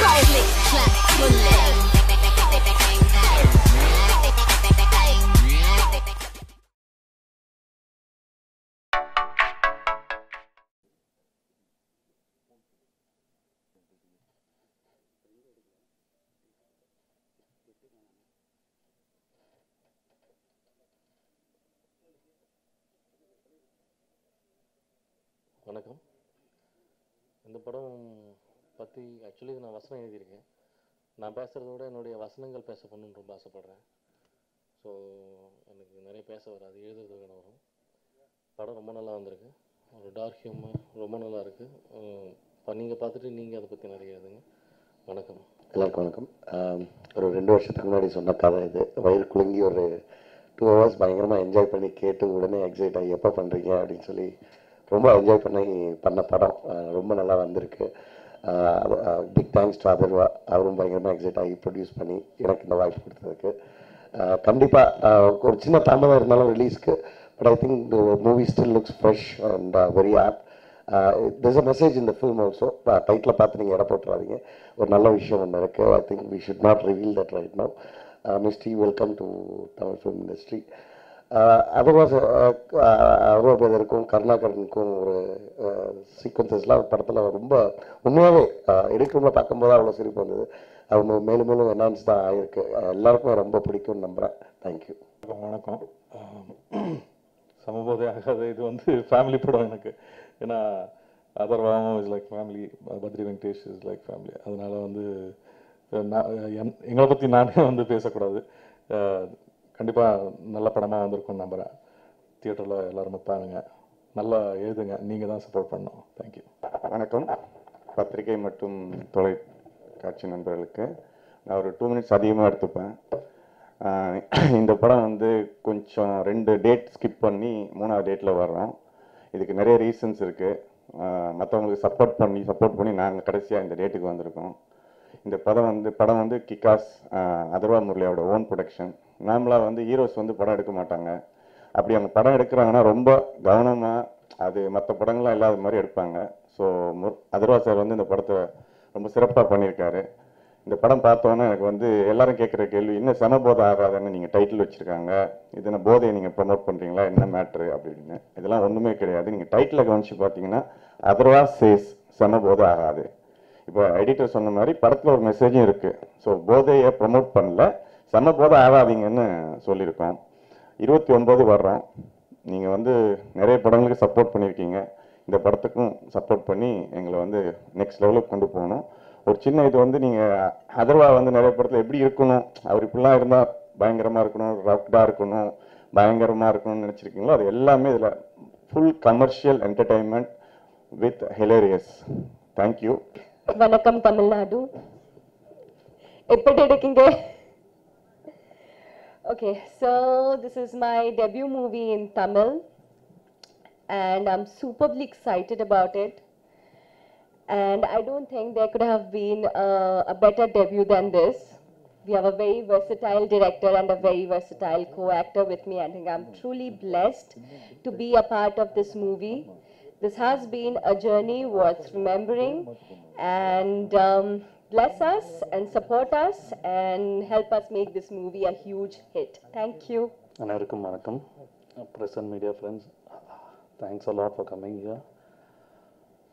Click, clack, bullet. வணக்கம் இந்த படம் பற்றி ஆக்சுவலி நான் வசனம் எழுதியிருக்கேன். நான் பேசுகிறத விட என்னுடைய வசனங்கள் பேச பண்ணணுன்னு ரொம்ப ஆசைப்பட்றேன். ஸோ எனக்கு நிறைய பேச வராது எழுதுறது வேணும் வரும். படம் ரொம்ப நல்லா வந்திருக்கு. ஒரு டார்க் ஹியூமர் ரொம்ப நல்லா இருக்குது இப்போ நீங்கள் பார்த்துட்டு நீங்கள் அதை பற்றி நிறைய எழுதுங்க. வணக்கம். எல்லாருக்கும் வணக்கம். ஒரு ரெண்டு வருஷத்துக்கு முன்னாடி சொன்ன கதை இது. வயிறு குலுங்கி ஒரு டூ ஹவர்ஸ் பயங்கரமாக என்ஜாய் பண்ணி கேட்டு உடனே எக்ஸைட் ஆகி எப்போ பண்ணுறீங்க அப்படின்னு சொல்லி ரொம்ப என்ஜாய் பண்ணி பண்ண படம். ரொம்ப நல்லா வந்திருக்கு. பிக் தேங்க்ஸ் டு அதர்வா அவரும் பயங்கரமாக எக்ஸைட் ஆகி ப்ரொடியூஸ் பண்ணி எனக்கு இந்த வாய்ப்பு கொடுத்ததுக்கு. கண்டிப்பாக ஒரு சின்ன தாமதம் இருந்தாலும் ரிலீஸ்க்கு but I think movie still looks fresh and very of this a message இந்த ஃபில்ம் ஆல்சோ டைட்டில் பார்த்து நீங்கள் இட போட்டுறாதீங்க. ஒரு நல்ல விஷயம் ஒன்று இருக்குது I think we should not reveal that right now மிஸ்டி welcome to Tamil film industry Atharvaa's அருவா பேதருக்கும் கருணாகரனுக்கும் ஒரு சீக்வன்சஸ்லாம் படத்தில் ரொம்ப உண்மையாகவே எடுக்கிறவங்க பார்க்கும்போது அவ்வளோ சிரிப்பு வந்தது. அவங்க மேலும் மேலும் என்ஹான்ஸ் தான் ஆகிருக்கு எல்லாருக்கும் ரொம்ப பிடிக்கும்னு நம்புகிறேன் தேங்க்யூ வணக்கம் சமபோதை ஆகாத இது வந்து ஃபேமிலி படம் எனக்கு. ஏன்னா அதர்வாவும் is like family Badri Venkatesh is like family அதனால் வந்து நான் என்- எங்களை பற்றி நானே வந்து பேசக்கூடாது. கண்டிப்பாக நல்ல படமாக வந்திருக்கும்னு நம்புகிறேன் தியேட்டரில் எல்லாருமே பாருங்க. நல்லா எழுதுங்க. நீங்கள் தான் சப்போர்ட் பண்ணணும். தேங்க்யூ வணக்கம். பத்திரிகை மற்றும் தொலைக்காட்சி நண்பர்களுக்கு நான் ஒரு டூ மினிட்ஸ் அதிகமாக எடுத்துப்பேன். இந்த படம் வந்து கொஞ்சம் ரெண்டு டேட் ஸ்கிப் பண்ணி மூணாவது டேட்டில் வர்றோம் இதுக்கு நிறைய ரீசன்ஸ் இருக்குது மற்றவங்களுக்கு சப்போர்ட் பண்ணி சப்போர்ட் பண்ணி நாங்கள் கடைசியாக இந்த டேட்டுக்கு வந்திருக்கோம். இந்த படம் வந்து படம் வந்து கிக்காஸ் அதர்வா முரளியோட ஓன் ப்ரொடக்ஷன் நார்மலாக வந்து ஹீரோஸ் வந்து படம் எடுக்க மாட்டாங்க. அப்படி அவங்க படம் எடுக்கிறாங்கன்னா ரொம்ப கவனமாக அது மற்ற படங்கள்லாம் இல்லாத மாதிரி எடுப்பாங்க. ஸோ அதர்வா சார் வந்து இந்த படத்தை ரொம்ப சிறப்பாக பண்ணியிருக்காரு. இந்த படம் பார்த்தோன்னே எனக்கு வந்து எல்லாரும் கேட்குற கேள்வி இன்னும் சமபோதை ஆகாதுன்னு நீங்கள் டைட்டில் வச்சுருக்காங்க. இது போதையை நீங்கள் ப்ரொமோட் பண்ணுறீங்களா என்ன மேட்ரு அப்படின்னு. இதெல்லாம் ஒன்றுமே கிடையாது. நீங்கள் டைட்டில் கவனிச்சு பார்த்தீங்கன்னா அதர்வா சேஸ் சமபோதை ஆகாது. இப்போ எடிட்டர் சொன்ன மாதிரி படத்தில் ஒரு மெசேஜும் இருக்குது ஸோ போதையை ப்ரொமோட் பண்ணல. சம போத ஆகாதீங்கன்னு சொல்லியிருக்கோம். இருபத்தி ஒன்பது வர்றோம். நீங்கள் வந்து நிறைய படங்களுக்கு சப்போர்ட் பண்ணியிருக்கீங்க. இந்த படத்துக்கும் சப்போர்ட் பண்ணி எங்களை வந்து நெக்ஸ்ட் லெவலுக்கு கொண்டு போகணும். ஒரு சின்ன இது வந்து நீங்கள் அதர்வா வந்து நிறைய படத்தில் எப்படி இருக்கணும் அவர் இப்படிலாம் இருந்தால் பயங்கரமாக இருக்கணும் ரஃப்டாக இருக்கணும் பயங்கரமாக இருக்கணும்னு நினச்சிருக்கீங்களோ அது எல்லாமே இதில் full commercial entertainment with hilarious thank you வணக்கம் தமிழ்நாடு. எப்படி இருக்கீங்க? Okay so this is my debut movie in tamil and i'm superbly excited about it. And i don't think there could have been uh, a better debut than this. We have a very versatile director and a very versatile co-actor with me. I think i'm truly blessed to be a part of this movie. This has been a journey worth remembering. And um, bless us and support us and help us make this movie a huge hit. Thank you. அனைவருக்கும் வணக்கம் press and media friends thanks a lot for coming here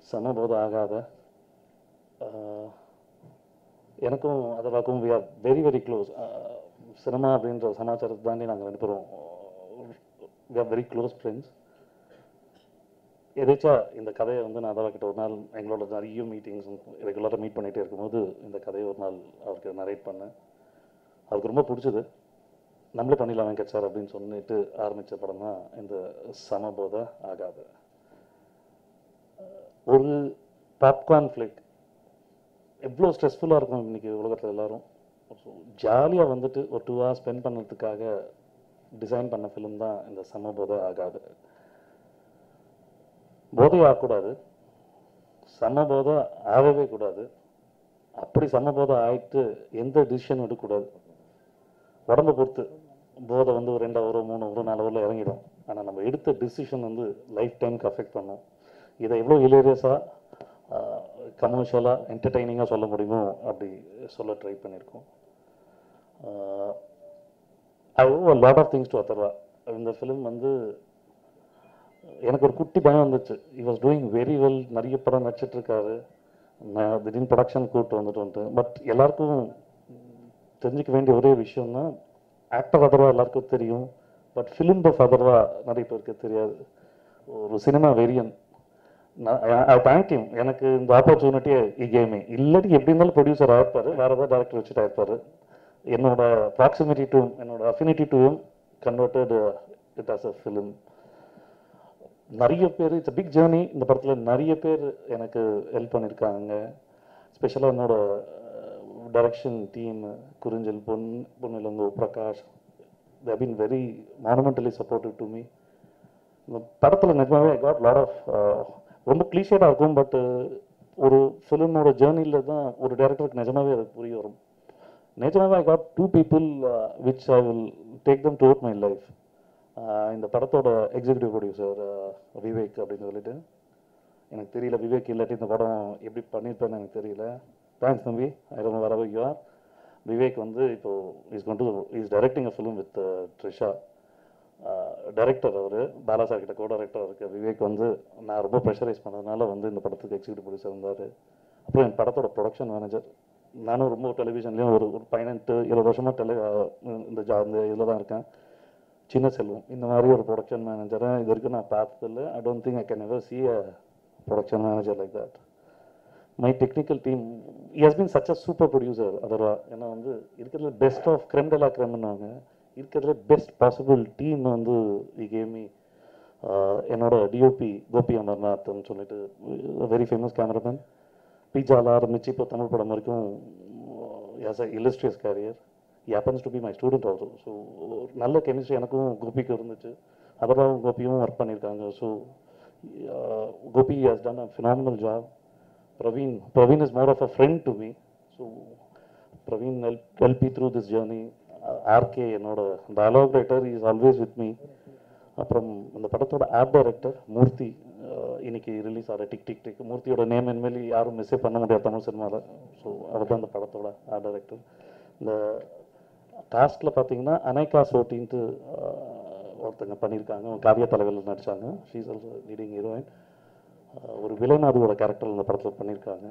சமபோத ஆகாத ஆஹ், எனக்கும் அதற்கும் we are very very close cinema அப்படின்ற சமாச்சாரத்தை தாண்டி நாங்கள் ரெண்டு பேரும் we are very close friends எதேச்சா இந்த கதையை வந்து நான் அதாவது கிட்ட ஒரு நாள் எங்களோட நிறைய மீட்டிங்ஸ் ரெகுலராக மீட் பண்ணிகிட்டே இருக்கும்போது இந்த கதையை ஒரு நாள் அவருக்கு நரேட் பண்ணேன். அவருக்கு ரொம்ப பிடிச்சது. நம்மளே பண்ணிடலாம் வெங்கட் சார் அப்படின்னு சொல்லிட்டு ஆரம்பித்த படம் தான் இந்த சமபோத ஆகாது. ஒரு பாப்கார்ன் ஃப்ளிக் எவ்வளோ ஸ்ட்ரெஸ்ஃபுல்லாக இருக்கும் இன்னைக்கு உலகத்தில் எல்லோரும். ஜாலியாக வந்துட்டு ஒரு டூ ஹவர்ஸ் ஸ்பெண்ட் பண்ணுறதுக்காக டிசைன் பண்ண ஃபிலிம் தான் இந்த சமபோத ஆகாது. போதை ஆகக்கூடாது சமபோதம் ஆகவே கூடாது. அப்படி சமபோதம் ஆகிட்டு எந்த டிசிஷனும் எடுக்கக்கூடாது. உடம்பு பொறுத்து போதை வந்து ஒரு ரெண்டு ஹவரோ மூணு ஹவரோ நாலு ஹவரில் இறங்கிடும். ஆனால் நம்ம எடுத்த டிசிஷன் வந்து லைஃப் டைமுக்கு அஃபெக்ட் பண்ணும். இதை எவ்வளோ இலேரியஸாக கமர்ஷியலாக என்டர்டெய்னிங்காக சொல்ல முடியுமோ அப்படி சொல்ல ட்ரை பண்ணியிருக்கோம். I owe lot of things to Atharvaa இந்த ஃபிலிம் வந்து எனக்கு ஒரு குட்டி பயம் வந்துச்சு. He was doing very well நிறைய படம் நடிச்சிட்ருக்காரு நான் திடீர்னு ப்ரொடக்ஷன் கூப்பிட்டு வந்துட்டு வந்துட்டு. பட் எல்லாருக்கும் தெரிஞ்சுக்க வேண்டிய ஒரே விஷயம்னா ஆக்டர் அதர்வா எல்லாருக்கும் தெரியும். பட் ஃபிலிம் பஃப் அதர்வா நிறைய பேருக்கு தெரியாது. ஒரு சினிமா வெரியன் நான் தேங்க் யூ எனக்கு இந்த ஆப்பர்ச்சுனிட்டியை கேமே இல்லாட்டி எப்படி இருந்தாலும் ப்ரொடியூசர் ஆயிருப்பார். வேறு ஏதாவது டேரக்டர் வச்சுட்டு ஆயிருப்பார். என்னோட ப்ராக்சிமிட்டி டு என்னோட affinity to converted it as a film நிறைய பேர் இட்ஸ் பிக் ஜேர்னி இந்த படத்தில் நிறைய பேர் எனக்கு ஹெல்ப் பண்ணியிருக்காங்க ஸ்பெஷலாக என்னோட டைரக்ஷன் டீம் குறிஞ்சல் பொன் Ponnilango Prakash they been very monumentally supportive to me இந்த படத்தில் நிஜமாவே ஐ காட் லாட் ஆஃப் ரொம்ப கிளீஷேடாக இருக்கும் பட்டு ஒரு ஃபிலிமோட ஜேர்னியில் தான் ஒரு டேரக்டருக்கு நிஜமாவே அது புரிய வரும். நிஜமாவே I got two people which I will take them to my life இந்த படத்தோட எக்ஸிக்யூட்டிவ் ப்ரொடியூசர் விவேக் அப்படின்னு சொல்லிட்டு. எனக்கு தெரியல விவேக் இல்லாட்டி இந்த படம் எப்படி பண்ணியிருப்பேன்னு எனக்கு தெரியல. தேங்க்ஸ் தம்பி. ஐ ரொம்ப வர யூஆர் விவேக் வந்து இப்போ இஸ் கொண்டு is directing a film with Trisha director our Bala sir கிட்ட கோ டைரக்டர் இருக்க. விவேக் வந்து நான் ரொம்ப ப்ரெஷரைஸ் பண்ணதுனால வந்து இந்த படத்துக்கு எக்ஸிக்யூட்டிவ் ப்ரொடியூசர் இருந்தார் அப்புறம் என் படத்தோட ப்ரொடக்ஷன் மேனேஜர் நானும் ரொம்ப டெலிவிஷன்லேயும் ஒரு ஒரு பதினெட்டு இருபது வருஷமாக டெலி இந்த ஜா இந்த இதில் தான் இருக்கேன். சின்ன செல்வம் இந்த மாதிரி ஒரு ப்ரொடக்ஷன் மேனேஜரை இது வரைக்கும் நான் பார்த்ததில்ல. I don't think I can ever see a production manager like that my technical team is been such a super producer Atharvaa ஏன்னா வந்து இருக்கிறதுல பெஸ்ட் ஆஃப் கிரெம் கிரெம்னாங்க இருக்கிறதுல பெஸ்ட் பாசிபிள் டீம் வந்து கேமி என்னோட டிஓபி கோபி அமர்நாத்னு சொல்லிட்டு வெரி ஃபேமஸ் கேமராமேன் பீஜாவில் ஆரம்பிச்சு இப்போ தமிழ் படம் வரைக்கும் as a illustrious career happens to be my student also so நல்ல கெமிஸ்ட்ரி எனக்கும் கோபிக்கு இருந்துச்சு. அதர்வாவும் கோபியும் ஒர்க் பண்ணியிருக்காங்க. So Gopi has done a phenomenal job Praveen Praveen is more of a friend to me so Praveen help help me through this journey RK என்னோட dialogue writer is always with me அப்புறம் அந்த படத்தோட ஆப் director Murthy இன்னைக்கு release ஆகிற tick tick tick மூர்த்தியோட name இனிமேல் யாரும் மிஸ்ஸே பண்ண முடியாது தமிழ் சினிமாவில் ஸோ அவர் தான் அந்த படத்தோட ஆப் டைரக்டர் இந்த காஸ்ட்டில் பார்த்தீங்கன்னா அனைகா சோட்டின்ட்டு ஒருத்தங்க பண்ணியிருக்காங்க காவியா தலைவரில் நடித்தாங்க ஷீஸ் ஆல்சோ லீடிங் ஹீரோயின் ஒரு விலைநாதுவோட கேரக்டர் இந்த படத்தில் பண்ணியிருக்காங்க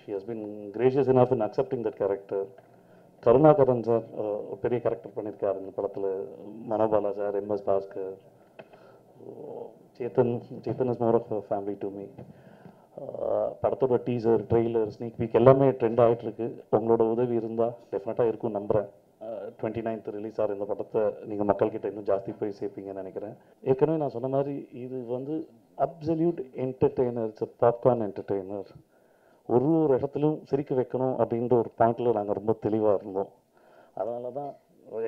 she has been gracious enough in accepting that character Karunakaran sir ஒரு பெரிய கேரக்டர் பண்ணியிருக்காரு இந்த படத்தில். Manobala sir M S Bhaskar Chetan Chetan is more of family to me படத்தோட டீசர் ட்ரெய்லர் ஸ்னீக் வீக் எல்லாமே ட்ரெண்ட் ஆகிட்டு இருக்கு. உங்களோட உதவி இருந்தால் டெஃபினட்டாக இருக்கும் நம்புகிறேன் டுவெண்ட்டி நைன்த் ரிலீஸ் ஆகிற இந்த படத்தை நீங்கள் மக்கள்கிட்ட இன்னும் ஜாஸ்தி போய் சேர்ப்பீங்கன்னு நினைக்கிறேன். ஏற்கனவே நான் சொன்ன மாதிரி இது வந்து absolute entertainer it's popcorn entertainer ஒரு ஒரு இடத்துலையும் சிரிக்க வைக்கணும் அப்படின்ற ஒரு பாயிண்ட்ல நாங்கள் ரொம்ப தெளிவாக இருந்தோம். அதனால தான்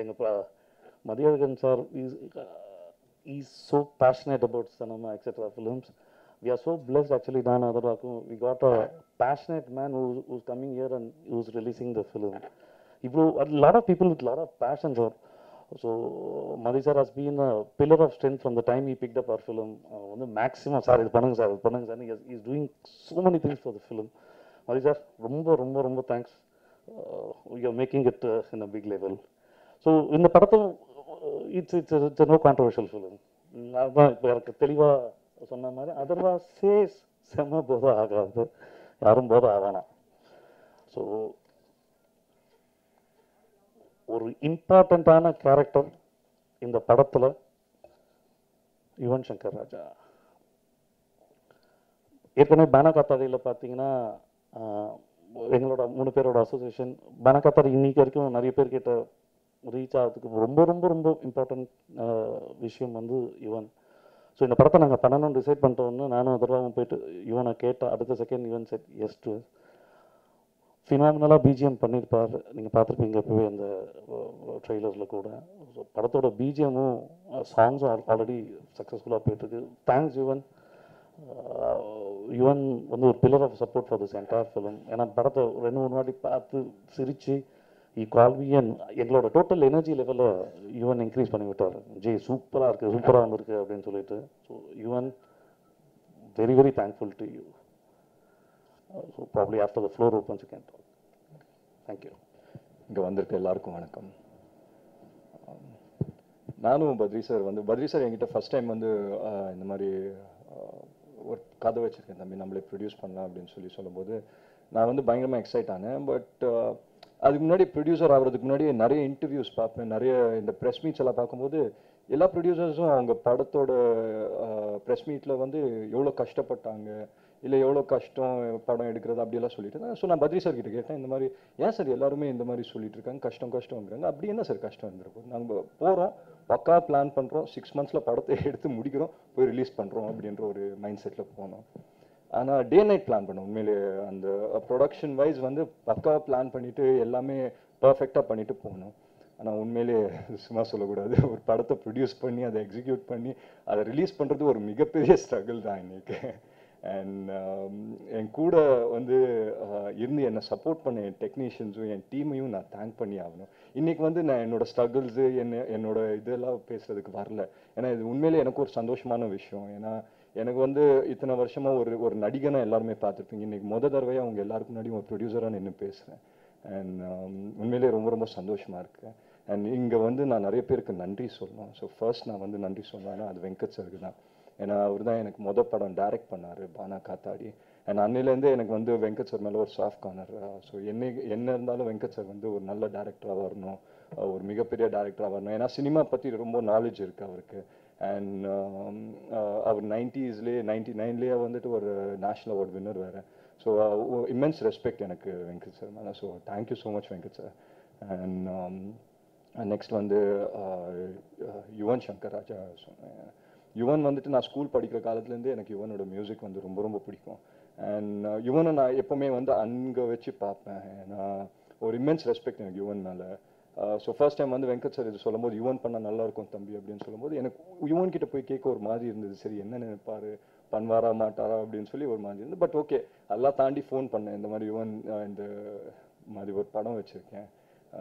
எங்கள் Mathiyazhagan sir is is so passionate about cinema etcetera films we are so blessed actually நான் அதர்வாக்கும் we got a passionate man who who's coming year and who's releasing the film இவ்வளோ lot of people with lot of passion sir so Mathi sir has been a pillar of strength from the time he pick up our film வந்து maximum sir இது பண்ணுங்க sir இது பண்ணுங்க sir is doing so many things for the film Mathi sir ரொம்ப ரொம்ப ரொம்ப thanks you are making it in a big level so இந்த படத்தை it's it's it's no controversial film அதுதான் இப்போ எனக்கு தெளிவாக சொன்ன மாதிரி அதர்வா சேஸ் செம்ம போதும் ஆகாது. யாரும் போதும் ஆகலாம். ஸோ ஒரு இம்பார்ட்டண்ட்டான கேரக்டர் இந்த படத்தில் யுவன் சங்கர் ராஜா. ஏற்கனவே பேனகாத்தாரியில் பார்த்தீங்கன்னா எங்களோட மூணு பேரோட அசோசியேஷன் பேனகாத்தாரி இன்னைக்கு வரைக்கும் நிறைய பேர் கிட்ட ரீச் ஆகிறதுக்கு ரொம்ப ரொம்ப ரொம்ப இம்பார்ட்டன்ட் விஷயம் வந்து யுவன். ஸோ இந்த படத்தை நாங்கள் பண்ணணும்னு டிசைட் பண்ணிட்டோன்னு நானும் அதர்வாவும் போயிட்டு யுவனை கேட்டேன். அடுத்த second Yuvan said yes to ஃபினாமினலாக BGM பண்ணியிருப்பார் நீங்கள் பார்த்துருப்பீங்க இப்போவே அந்த ட்ரெய்லரில் கூட. ஸோ படத்தோட பிஜிஎமும் சாங்ஸும் ஆல்ரெடி சக்ஸஸ்ஃபுல்லாக போயிட்டுருக்கு. தேங்க்ஸ் யுவன் யுவன் வந்து ஒரு pillar of support for this entire film ஏன்னா படத்தை ரெண்டு மூணு வாட்டி பார்த்து சிரித்து இ கால்வியன் எங்களோட டோட்டல் எனர்ஜி லெவலில் யுவன் இன்க்ரீஸ் பண்ணி விட்டார். ஜே சூப்பராக இருக்குது சூப்பராக வந்திருக்கு அப்படின்னு சொல்லிட்டு. So Yuvan very very thankful to you so probably after the floor opens you can talk thank you இங்கே வந்திருக்க எல்லாருக்கும் வணக்கம். நானும் பத்ரி சார் வந்து பத்ரி சார் என்கிட்ட ஃபர்ஸ்ட் டைம் வந்து இந்த மாதிரி ஒரு கதை வச்சுருக்கேன் தம்பி நம்மளே ப்ரொடியூஸ் பண்ணலாம் அப்படின்னு சொல்லி சொல்லும்போது நான் வந்து பயங்கரமாக எக்ஸைட் ஆனேன். பட் அதுக்கு முன்னாடி ப்ரொடியூசர் ஆகிறதுக்கு முன்னாடி நிறைய இன்டர்வியூஸ் பார்ப்பேன். நிறைய இந்த ப்ரெஸ் மீட்ஸ் எல்லாம் பார்க்கும்போது எல்லா ப்ரொடியூசர்ஸும் அவங்க படத்தோட ப்ரெஸ் மீட்டில் வந்து எவ்வளோ கஷ்டப்பட்டாங்க இல்லை எவ்வளோ கஷ்டம் படம் எடுக்கிறது? அப்படியெல்லாம் சொல்லிட்டு ஸோ நான் பத்ரி சார் கிட்ட கேட்டேன் இந்த மாதிரி ஏன் சார் எல்லாருமே இந்த மாதிரி சொல்லிட்டு இருக்காங்க? கஷ்டம் கஷ்டங்கிறாங்க அப்படி என்ன சார் கஷ்டம் இருந்திருக்கும்? நாங்கள் போகிறோம் பக்கா பிளான் பண்ணுறோம் சிக்ஸ் மந்த்ஸில் படத்தை எடுத்து முடிக்கிறோம் போய் ரிலீஸ் பண்ணுறோம் அப்படின்ற ஒரு மைண்ட் செட்டில் போனோம் ஆனால் டே நைட் பிளான் பண்ணோம். உண்மையிலே அந்த ப்ரொடக்ஷன் வைஸ் வந்து பக்கா பிளான் பண்ணிட்டு எல்லாமே பர்ஃபெக்டாக பண்ணிட்டு போகணும் ஆனால் உண்மையிலே சும்மா சொல்லக்கூடாது. ஒரு படத்தை ப்ரொடியூஸ் பண்ணி அதை எக்ஸிக்யூட் பண்ணி அதை ரிலீஸ் பண்ணுறது ஒரு மிகப்பெரிய ஸ்ட்ரகிள் தான் இன்னைக்கு. அண்ட் um, என் கூட வந்து uh, இருந்து என்னை சப்போர்ட் பண்ண என் டெக்னீஷியன்ஸும் என் டீமையும் நான் தேங்க் பண்ணி ஆகணும். இன்றைக்கி வந்து நான் என்னோடய ஸ்ட்ரகிள்ஸு என்ன என்னோட இதெல்லாம் பேசுகிறதுக்கு வரல. ஏன்னா இது உண்மையிலே எனக்கு ஒரு சந்தோஷமான விஷயம். ஏன்னா எனக்கு வந்து இத்தனை வருஷமாக ஒரு ஒரு நடிகனை எல்லாருமே பார்த்துருப்பீங்க. இன்றைக்கி முத தடவையாக அவங்க எல்லாருக்கும் முன்னாடி ஒரு ப்ரொடியூசராக நின்று பேசுகிறேன் அண்ட் um, உண்மையிலே ரொம்ப ரொம்ப சந்தோஷமாக இருக்கேன் அண்ட் இங்கே வந்து நான் நிறைய பேருக்கு நன்றி சொல்லணும். ஸோ ஃபர்ஸ்ட் நான் வந்து நன்றி சொல்லணும்னா அது வெங்கட் சருக்கு தான். ஏன்னா uh, அவர் தான் எனக்கு மொதல் படம் டைரக்ட் பண்ணார் பானா காத்தாடி. அண்ட் அன்னிலேருந்து எனக்கு வந்து வெங்கட் சார் மேலே ஒரு சாஃப்ட் கார்னர் ஸோ என்ன என்ன இருந்தாலும் வெங்கட் சார் வந்து ஒரு நல்ல டேரக்டராக வரணும் uh, ஒரு மிகப்பெரிய டேரக்டராக வரணும். ஏன்னா சினிமா பற்றி ரொம்ப நாலேஜ் இருக்குது அவருக்கு. அண்ட் um, uh, அவர் நைன்டிஸ்லேயே நைன்டி நைன்லேயே வந்துட்டு ஒரு நேஷ்னல் அவார்ட் வின்னர் வேறு. ஸோ இம்மென்ஸ் ரெஸ்பெக்ட் எனக்கு வெங்கட் சார் மேலே so thank you so much Venkat sir and next um, வந்து யுவன் சங்கர் ராஜா சொன்னேன். யுவன் வந்துட்டு நான் ஸ்கூல் படிக்கிற காலத்துலேருந்தே எனக்கு யுவனோட மியூசிக் வந்து ரொம்ப ரொம்ப பிடிக்கும். அண்ட் uh, யுவனை நான் எப்போவுமே வந்து அங்கே வச்சு பார்ப்பேன். ஏன்னா ஒரு இம்மென்ஸ் ரெஸ்பெக்ட் எனக்கு யுவன் மேலே. ஸோ ஃபர்ஸ்ட் டைம் வந்து வெங்கட் சார் இது சொல்லும்போது யுவன் பண்ணால் நல்லா இருக்கும் தம்பி அப்படின்னு சொல்லும்போது எனக்கு யுவன் கிட்ட போய் கேட்க ஒரு மாதிரி இருந்தது. சரி என்ன நினைப்பாரு? பண்ணுவாரா மாட்டாரா அப்படின்னு சொல்லி ஒரு மாதிரி இருந்தது. பட் ஓகே எல்லாம் தாண்டி ஃபோன் பண்ணேன். இந்த மாதிரி யுவன் uh, இந்த மாதிரி ஒரு படம் வச்சுருக்கேன்.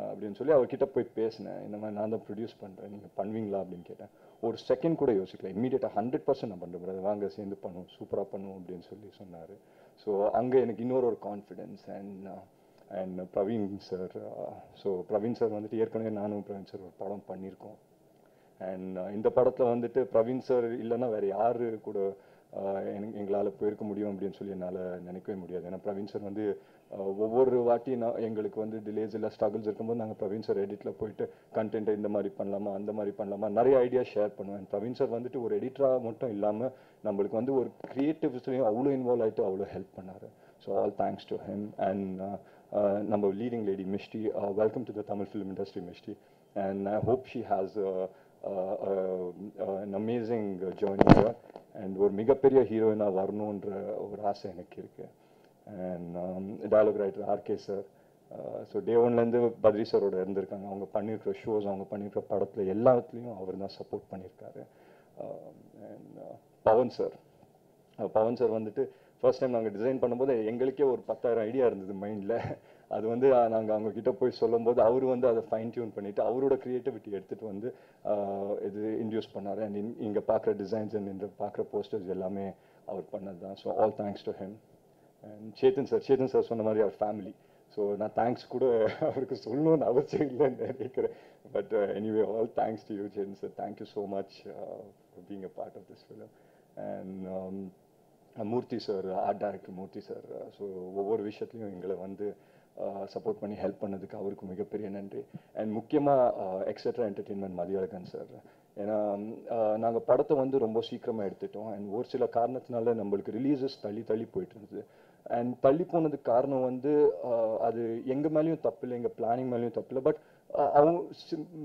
அப்படின்னு சொல்லி அவர்கிட்ட போய் பேசினேன். இந்த மாதிரி நான் தான் ப்ரொடியூஸ் பண்ணுறேன் நீங்கள் பண்ணுவீங்களா அப்படின்னு கேட்டேன். ஒரு செகண்ட் கூட யோசிக்கல. இமீடியட்டாக ஹண்ட்ரட் பர்சன்ட் நான் பண்ணுறேன் brother. வாங்க சேர்ந்து பண்ணுவோம். சூப்பராக பண்ணுவோம் அப்படின்னு சொல்லி சொன்னார். ஸோ அங்கே எனக்கு இன்னொரு ஒரு confidence and and Praveen sir so Praveen sir வந்துட்டு ஏற்கனவே நானும் பிரவீன் சார் ஒரு படம் பண்ணியிருக்கோம். அண்ட் uh, இந்த படத்தில் வந்துட்டு பிரவீன் சார் இல்லைன்னா வேறு யார் கூட எங்களால் போயிருக்க முடியும் அப்படின்னு சொல்லி என்னால் நினைக்கவே முடியாது. ஏன்னா பிரவீன் சார் வந்து ஒவ்வொரு வாட்டி நான் எங்களுக்கு வந்து டிலேஸ் இல்லை ஸ்ட்ரகிள்ஸ் இருக்கும்போது நாங்கள் பிரவீன் சார் எடிட்டில் போயிட்டு கண்டென்ட்டை இந்த மாதிரி பண்ணலாமா அந்த மாதிரி பண்ணலாமா நிறைய ஐடியா ஷேர் பண்ணுவேன். பிரவீன் சார் வந்துட்டு ஒரு எடிட்டராக மட்டும் இல்லாமல் நம்மளுக்கு வந்து ஒரு கிரியேட்டிவ்ஸ்லையும் அவ்வளோ இன்வால்வ் ஆகிட்டு அவ்வளோ ஹெல்ப் பண்ணார். So all thanks to him and நம்ம leading lady Mishti welcome to the Tamil film industry Mishti and I hope she has an amazing journey and ஒரு மிகப்பெரிய ஹீரோயினாக வரணுன்ற ஒரு ஆசை எனக்கு இருக்குது and dialogue writer RK sir so day ஒன்லேருந்து பத்ரி சாரோட இருந்திருக்காங்க. அவங்க பண்ணியிருக்கிற ஷோஸ் அவங்க பண்ணியிருக்கிற படத்தில் எல்லாத்துலேயும் அவர் தான் சப்போர்ட் பண்ணியிருக்காரு and um, uh, Pavan sir uh, Pavan sir வந்துட்டு ஃபர்ஸ்ட் டைம் நாங்கள் டிசைன் பண்ணும்போது எங்களுக்கே ஒரு பத்தாயிரம் ஐடியா இருந்தது மைண்டில் அது வந்து நாங்கள் அவங்க கிட்ட போய் சொல்லும்போது அவர் வந்து அதை ஃபைன் டியூன் பண்ணிட்டு அவரோட க்ரியேட்டிவிட்டி எடுத்துகிட்டு வந்து இது இன்டியூஸ் பண்ணார். அண்ட் இங்கே பார்க்குற டிசைன்ஸ் அண்ட் இந்த பார்க்குற போஸ்டர்ஸ் எல்லாமே அவர் பண்ணது தான். So all thanks to him and Chetan sir Chetan sir சொன்ன மாதிரி அவர் ஃபேமிலி ஸோ நான் தேங்க்ஸ் கூட அவருக்கு சொல்லணும்னு அவசியம் இல்லைன்னு நினைக்கிறேன். But anyway all thanks to you Chetan sir thank you so much being a part of this film and Murthy sir art director Murthy sir so ஒவ்வொரு விஷயத்துலையும் எங்களை வந்து சப்போர்ட் பண்ணி ஹெல்ப் பண்ணதுக்கு அவருக்கு மிகப்பெரிய நன்றி. அண்ட் முக்கியமாக எக்ஸட்ரா என்டர்டெயின்மெண்ட் மதியழகன் சார் ஏன்னா நாங்கள் படத்தை வந்து ரொம்ப சீக்கிரமாக எடுத்துட்டோம். அண்ட் ஒரு சில காரணத்தினால நம்மளுக்கு ரிலீஸஸ் தள்ளி தள்ளி போயிட்டு இருந்தது. அண்ட் தள்ளி போனதுக்கு காரணம் வந்து அது எங்கள் மேலேயும் தப்பு இல்லை எங்கள் பிளானிங் மேலேயும் தப்பு இல்லை பட் அவங்க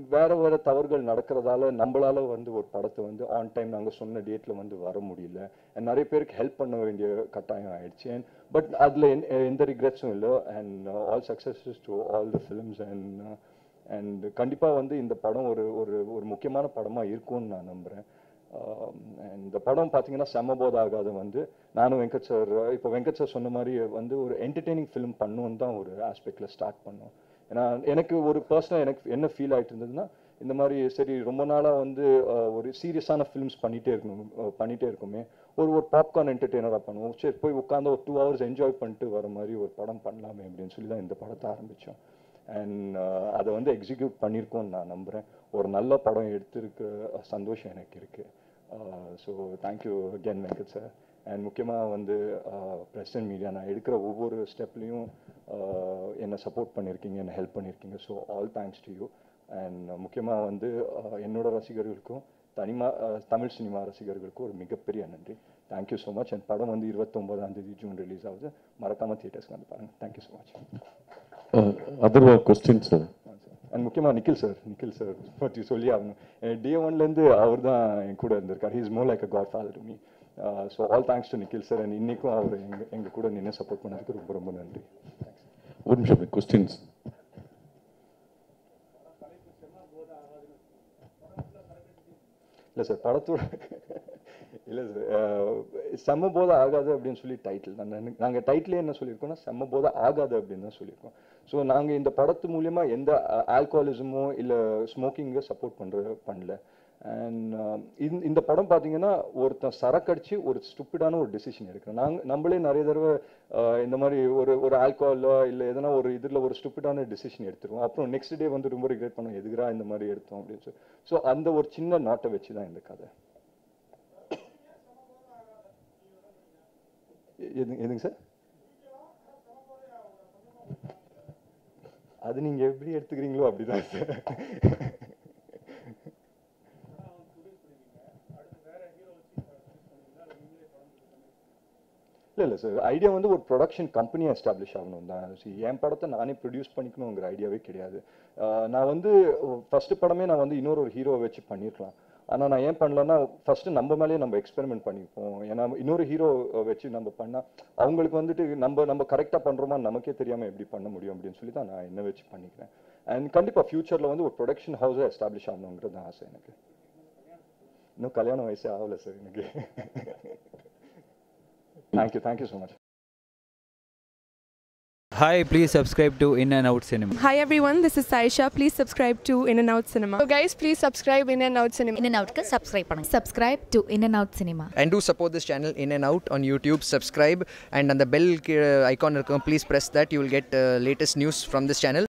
வேற வேற தவறுகள் நடக்கிறதால நம்மளால வந்து ஒரு படத்தை வந்து ஆன் டைம் நாங்கள் சொன்ன டேட்ல வந்து வர முடியல. அண்ட் நிறைய பேருக்கு ஹெல்ப் பண்ண வேண்டிய கட்டாயம் ஆயிடுச்சு. அண்ட் பட் அதில் எந்த ரிக்ரெட்ஸும் இல்லை. And all successes to all the films and and கண்டிப்பாக வந்து இந்த படம் ஒரு ஒரு ஒரு முக்கியமான படமாக இருக்கும்னு நான் நம்புகிறேன் இந்த படம் பார்த்தீங்கன்னா செம்மபோத ஆகாது வந்து. நானும் வெங்கட் சார் இப்போ வெங்கட் சார் சொன்ன மாதிரி வந்து ஒரு என்டர்டெய்னிங் ஃபிலிம் பண்ணணும்னு தான் ஒரு ஆஸ்பெக்டில் ஸ்டார்ட் பண்ணோம். ஏன்னா எனக்கு ஒரு பர்சனல் எனக்கு என்ன ஃபீல் ஆகிட்டு இருந்ததுன்னா இந்த மாதிரி சரி ரொம்ப நாளாக வந்து ஒரு சீரியஸான ஃபிலிம்ஸ் பண்ணிகிட்டே இருக்கணும் பண்ணிகிட்டே இருக்குமே. ஒரு ஒரு பாப்கார்ன் என்டர்டெய்னராக பண்ணுவோம். சரி போய் உட்காந்து ஒரு டூ ஹவர்ஸ் என்ஜாய் பண்ணிட்டு வர மாதிரி ஒரு படம் பண்ணலாமே அப்படின்னு சொல்லி தான் இந்த படத்தை ஆரம்பித்தோம் அண்ட் அதை வந்து எக்ஸிக்யூட் பண்ணியிருக்கோம்னு நான் நம்புகிறேன் ஒரு நல்ல படம் எடுத்திருக்க சந்தோஷம் எனக்கு இருக்குது so thank you again Venkat sir and முக்கியமாக வந்து ப்ரெஸ் அண்ட் மீடியா நான் எடுக்கிற ஒவ்வொரு ஸ்டெப்லேயும் என்னை சப்போர்ட் பண்ணியிருக்கீங்க என்னை ஹெல்ப் பண்ணியிருக்கீங்க so all thanks to you and முக்கியமாக வந்து என்னோட ரசிகர்களுக்கும் தனிமா தமிழ் சினிமா ரசிகர்களுக்கும் ஒரு மிகப்பெரிய நன்றி. தேங்க்யூ ஸோ மச் அண்ட் படம் வந்து இருபத்தொம்போதாம் தேதி ஜூன் ரிலீஸ் ஆகுது. மறக்காமல் தியேட்டர்ஸ்க்கு வந்து பாருங்கள் thank you so much Atharvaa question sir and முக்கியமாக நிக்கில் சார் நிக்கில் சார் பற்றி சொல்லி ஆகணும் டே ஒன்லேருந்து அவர் தான் என் கூட இருந்திருக்கார். He's more like a god father to me so all thanks to Nikhil sir and இன்றைக்கும் அவர் எங்கள் எங்கள் கூட நின்று சப்போர்ட் பண்ணதுக்கு ரொம்ப ரொம்ப நன்றி. ஒரு நிமிஷம் கொஸ்டின்ஸ் இல்லை சார் படத்தோட இல்லை சார் செம்ம போத ஆகாது அப்படின்னு சொல்லி டைட்டில் தான் நாங்கள் டைட்டிலே என்ன சொல்லியிருக்கோம்னா செம்ம போத ஆகாது அப்படின்னு தான் சொல்லியிருக்கோம். ஸோ நாங்கள் இந்த படத்து மூலயமா எந்த ஆல்கோஹாலிசமோ இல்லை ஸ்மோக்கிங்கை சப்போர்ட் பண்ணுற பண்ணல. அண்ட் இந்த இந்த படம் பார்த்தீங்கன்னா ஒருத்தன் சரக்கடிச்சு ஒரு ஸ்டூப்பிடான ஒரு டெசிஷன் எடுக்கிறோம் நாங்கள் நம்மளே நிறைய தடவை இந்த மாதிரி ஒரு ஒரு ஆல்கோஹாலோ இல்லை எதனா ஒரு இதில் ஒரு ஸ்டூப்பிடான டெசிஷன் எடுத்துருவோம். அப்புறம் நெக்ஸ்ட் டே வந்து ரொம்ப ரிக்ரெட் பண்ணோம். எதுக்குறா இந்த மாதிரி எடுத்தோம் அப்படின்னு சொல்லி. ஸோ அந்த ஒரு சின்ன நாட்டை வச்சு தான் இந்த கதை. எதுங்க சார்? அது நீங்க எப்படி எடுத்துக்கிறீங்களோ அப்படிதான் சார். இல்லை இல்லை சார் ஐடியா வந்து ஒரு ப்ரொடக்ஷன் கம்பெனி எஸ்டாப்ளிஷ் ஆகணும் தான். என் படத்தை நானே ப்ரொடியூஸ் பண்ணிக்கணுங்கிற ஐடியாவே கிடையாது. நான் வந்து ஃபர்ஸ்ட் படமே நான் வந்து இன்னொரு ஒரு ஹீரோவை வச்சு பண்ணியிருக்கலாம் ஆனால் நான் ஏன் பண்ணலன்னா ஃபஸ்ட்டு நம்ம மேலேயே நம்ம எக்ஸ்பெரிமெண்ட் பண்ணிப்போம். ஏன்னா இன்னொரு ஹீரோ வச்சு நம்ம பண்ணால் அவங்களுக்கு வந்துட்டு நம்ம நம்ம கரெக்டாக பண்ணுறோமா நமக்கே தெரியாமல் எப்படி பண்ண முடியும் அப்படின்னு சொல்லி தான் நான் என்ன வச்சு பண்ணிக்கிறேன். அண்ட் கண்டிப்பாக ஃப்யூச்சரில் வந்து ஒரு ப்ரொடக்ஷன் ஹவுஸை எஸ்டாப்ளிஷ் ஆகணுங்கிறது தான் ஆசை எனக்கு. இன்னும் கல்யாண வயசே ஆகலை சார் எனக்கு. Thank you thank you so much Hi, please subscribe to In and Out Cinema. Hi everyone, this is Saisha. Please subscribe to In and Out Cinema. So guys, please subscribe In and Out Cinema. In and Out ka subscribe panunga. Subscribe to In and Out Cinema. And do support this channel In and Out on YouTube. Subscribe and on the bell icon please press that. You will get uh, latest news from this channel.